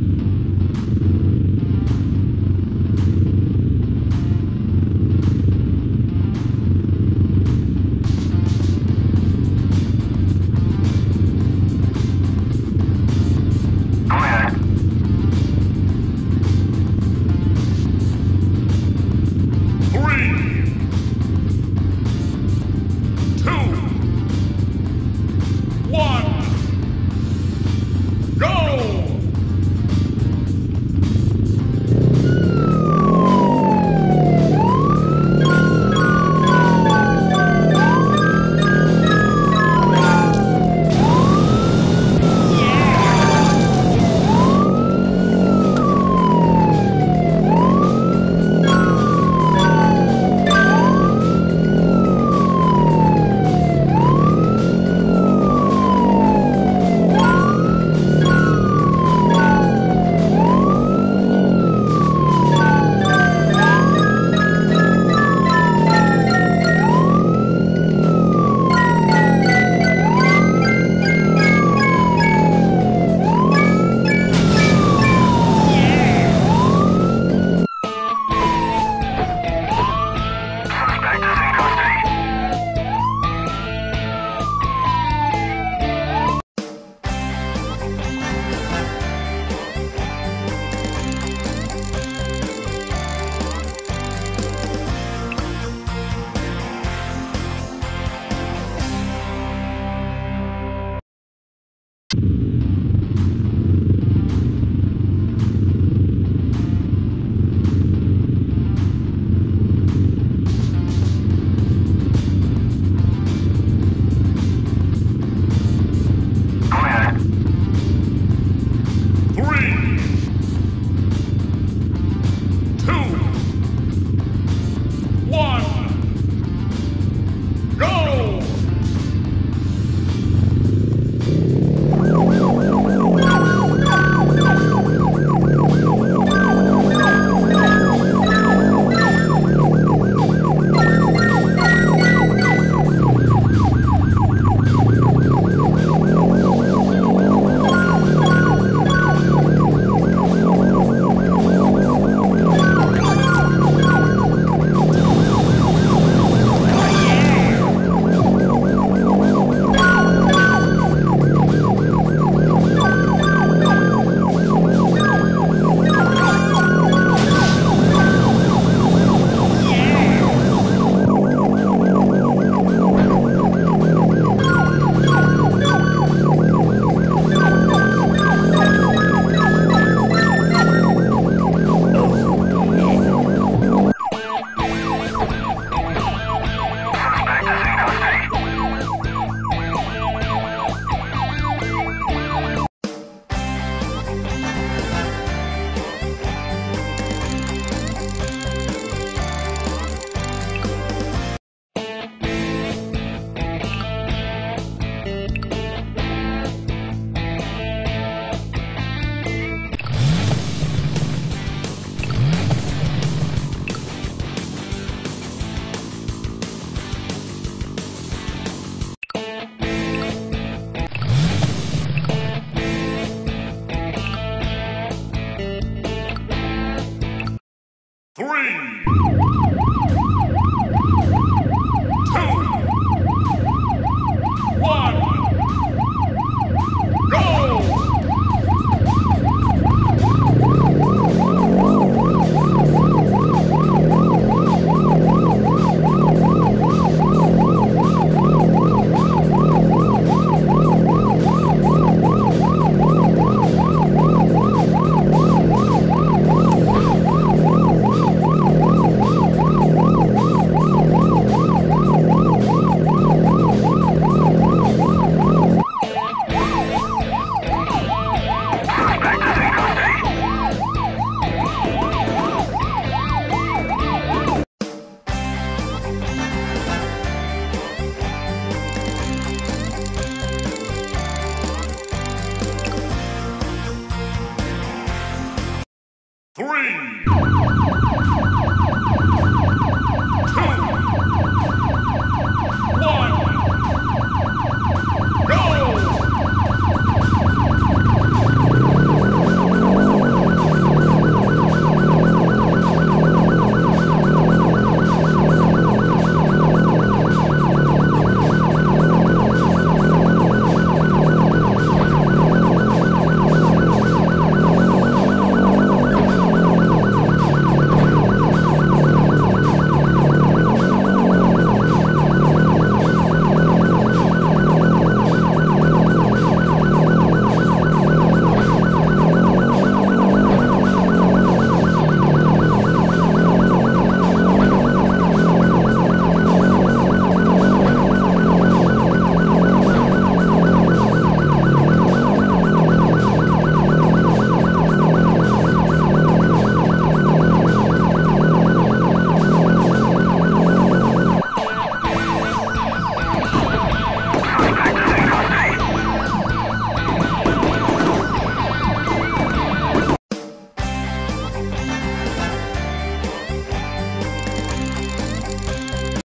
you. Three.